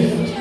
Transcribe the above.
gift.